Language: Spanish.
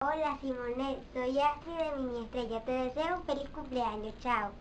Hola Simonet, soy Astrid de Mini Estrella. Te deseo un feliz cumpleaños. Chao.